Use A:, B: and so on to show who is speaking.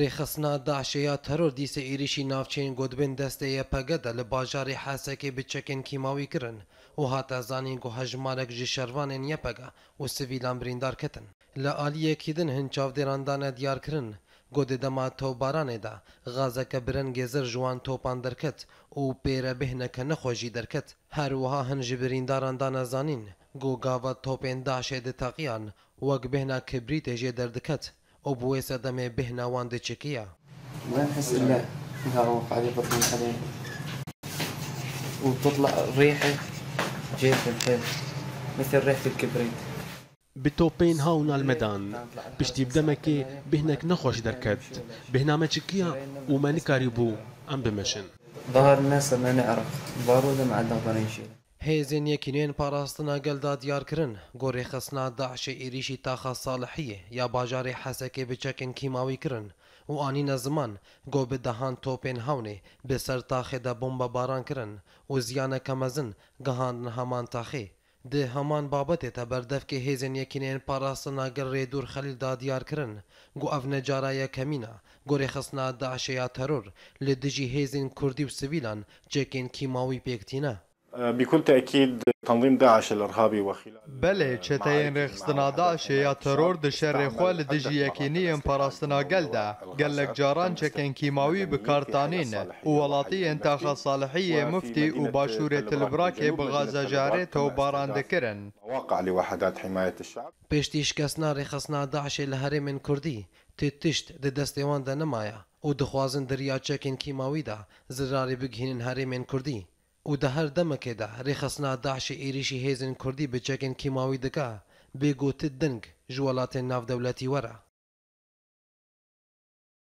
A: Rêxistina Daişê ya teror dîsê êrişî navçeyên godbên desteyê pege de li bajarê Hesekê bi çekên kîmawî kirin û hate zanîn ku hejmarek ji şervanên yepege û sivîlan birîndar ketin. Li aliyekî din hin çavdêrandane diyar kirin, Godê dema towbaranê de gazeke birin gêzir ji wan topan derket û pêrebêhneke nexwe derket. Her wiha hin ji birîndaran dane zanîn, got gava topên Daişê di teqiyan wek bêhna kibrîtê jê derdiket. او بويسا دمي بهنا وان دي تشيكيا ما نحس الا هروق على بطن حاليا
B: وتطلع ريحه جيفه الحين مثل ريحه الكبريت بتوبين هاونا المدان بشتي بدمكي بهناك نخوش دركت بهنا ما تشكيا وما نكاريبو ام بمشن ظهر الناس ما نعرف ضروري ما عندنا شيء
A: هێزن یەکینێن پاراستنا گەلدا دیارکردن گۆڕی خستنا داعشە ئێریشی تاخە ساڵحیە یا باژارێ حەسەکێ بچەکن کیماوی کردن و ئانینە زمان گۆ بدەهان تۆپێن هاونێ بەسەر تاخێدا بۆمبە باران کردن و زیانە کەمەزن گەهاندن هەمان تاخێ د هەمان بابەتێتە بەردەفکی هێزن یەکینێن پاراستناگەر ڕێدور خەلیلدا دیارکردن گو ئەف نەجارایە کەمینە گۆری خستنا داعشەیە تەرۆر لە دژی هێزین کوردی و سویلان
B: جێکین کیماوی پێکتینە بكل تأكيد تنظيم داعش الارهابي وخلال بله چتاین رخصتنا داعش یا ترور د شر خول د جیکینی پاراستنا گل ده گلک جاران چکن کیماوی به کارتانین او ولاتی انتخا صالحی مفتی او باشور تلبراک بغازه جاره تو باراندکرن واقع لوحدات حمايه الشعب
A: پیشتیش کسنا رخصنا داعش الهرم کردی تتشت د دستوان د نمایا او دخوازن دریا چکن کیماوی ده زراری بگهینن هرم کردی و ده هەر دەمەکێدا ڕێخستنا داعشی ئێریشی هێزن کوردی بچەکن کی
B: ماوی دکا بێگوتت دنگ ژوەڵاتێن ناودەوڵەتی وەرە